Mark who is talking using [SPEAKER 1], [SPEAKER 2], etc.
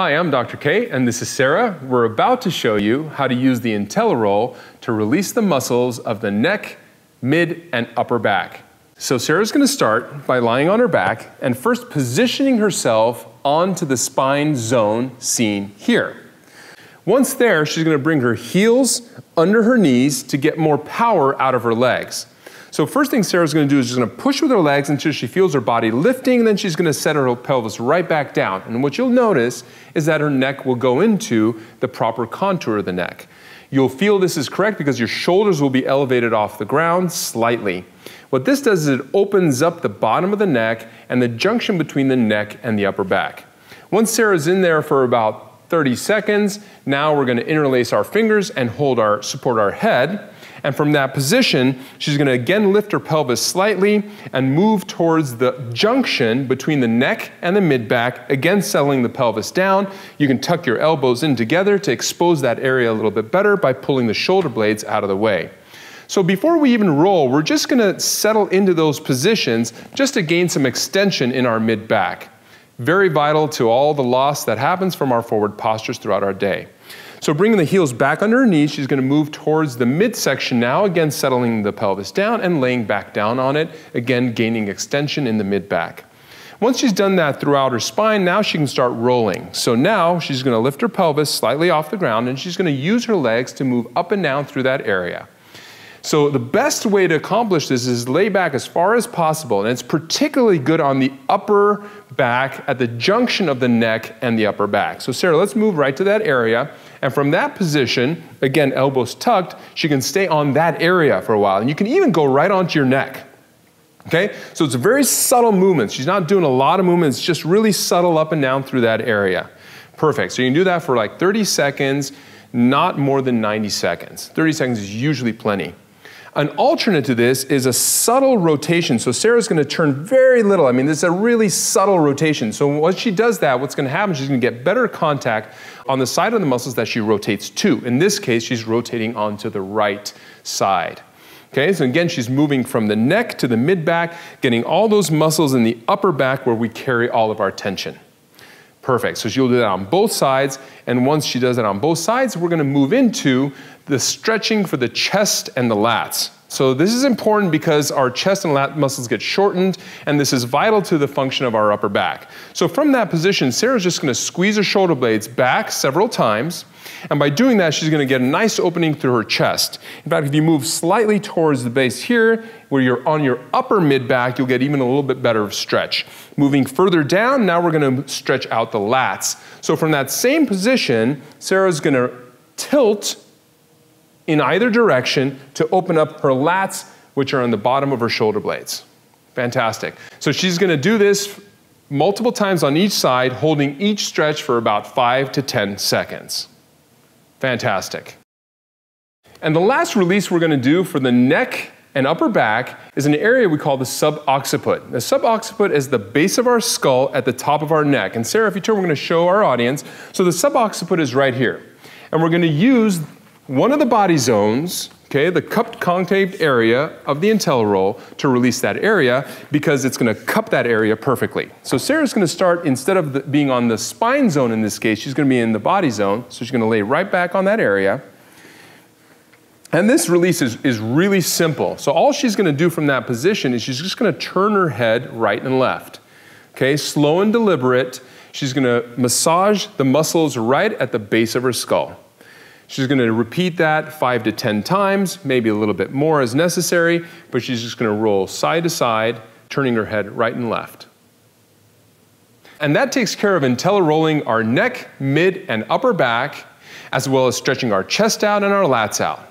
[SPEAKER 1] Hi, I'm Dr. K, and this is Sarah. We're about to show you how to use the IntelliRoll to release the muscles of the neck, mid, and upper back. So Sarah's gonna start by lying on her back and first positioning herself onto the spine zone seen here. Once there, she's gonna bring her heels under her knees to get more power out of her legs. So first thing Sarah's gonna do is she's gonna push with her legs until she feels her body lifting, and then she's gonna set her pelvis right back down. And what you'll notice is that her neck will go into the proper contour of the neck. You'll feel this is correct because your shoulders will be elevated off the ground slightly. What this does is it opens up the bottom of the neck and the junction between the neck and the upper back. Once Sarah's in there for about 30 seconds, now we're gonna interlace our fingers and hold our, support our head. And from that position, she's going to again lift her pelvis slightly and move towards the junction between the neck and the mid back, again settling the pelvis down. You can tuck your elbows in together to expose that area a little bit better by pulling the shoulder blades out of the way. So before we even roll, we're just going to settle into those positions just to gain some extension in our mid back. Very vital to all the loss that happens from our forward postures throughout our day. So bringing the heels back under her knees, she's going to move towards the midsection now, again settling the pelvis down and laying back down on it, again gaining extension in the mid back. Once she's done that throughout her spine, now she can start rolling. So now she's going to lift her pelvis slightly off the ground and she's going to use her legs to move up and down through that area. So the best way to accomplish this is lay back as far as possible, and it's particularly good on the upper back at the junction of the neck and the upper back. So Sarah, let's move right to that area. And from that position, again, elbows tucked, she can stay on that area for a while. And you can even go right onto your neck. Okay? So it's a very subtle movement. She's not doing a lot of movements, just really subtle up and down through that area. Perfect. So you can do that for like 30 seconds, not more than 90 seconds. 30 seconds is usually plenty. An alternate to this is a subtle rotation. So Sarah's going to turn very little. I mean, this is a really subtle rotation. So once she does that, what's going to happen, she's going to get better contact on the side of the muscles that she rotates to. In this case, she's rotating onto the right side. Okay, so again, she's moving from the neck to the mid back, getting all those muscles in the upper back where we carry all of our tension. Perfect. So she'll do that on both sides. And once she does that on both sides, we're going to move into the stretching for the chest and the lats. So this is important because our chest and lat muscles get shortened, and this is vital to the function of our upper back. So from that position, Sarah's just going to squeeze her shoulder blades back several times. And by doing that, she's going to get a nice opening through her chest. In fact, if you move slightly towards the base here, where you're on your upper mid back, you'll get even a little bit better stretch. Moving further down, now we're going to stretch out the lats. So from that same position, Sarah's going to tilt in either direction to open up her lats, which are on the bottom of her shoulder blades. Fantastic. So she's going to do this multiple times on each side, holding each stretch for about five to 10 seconds. Fantastic. And the last release we're going to do for the neck and upper back is an area we call the subocciput. The subocciput is the base of our skull at the top of our neck. And Sarah, if you turn, we're going to show our audience. So the subocciput is right here. And we're going to use one of the body zones, okay, the cupped concave area of the IntelliRoll to release that area because it's going to cup that area perfectly. So Sarah's going to start, instead of the, being on the spine zone in this case, she's going to be in the body zone. So she's going to lay right back on that area. And this release is, is really simple. So all she's going to do from that position is she's just going to turn her head right and left. Okay, slow and deliberate. She's going to massage the muscles right at the base of her skull. She's going to repeat that five to 10 times, maybe a little bit more as necessary, but she's just going to roll side to side, turning her head right and left. And that takes care of IntelliRolling our neck, mid, and upper back, as well as stretching our chest out and our lats out.